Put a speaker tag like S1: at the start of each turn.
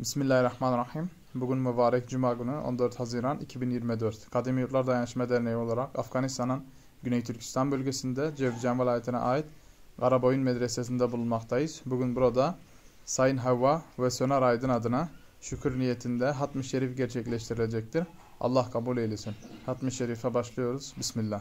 S1: Bismillahirrahmanirrahim. Bugün mübarek Cuma günü 14 Haziran 2024. Kademi Yurtlar Dayanışma Derneği olarak Afganistan'ın Güney Türkistan bölgesinde Cevcen velayetine ait Karaboyun Medresesi'nde bulunmaktayız. Bugün burada Sayın Havva ve Söner Aydın adına şükür niyetinde Hatmi Şerif gerçekleştirilecektir. Allah kabul eylesin. Hatmi Şerif'e başlıyoruz. Bismillah.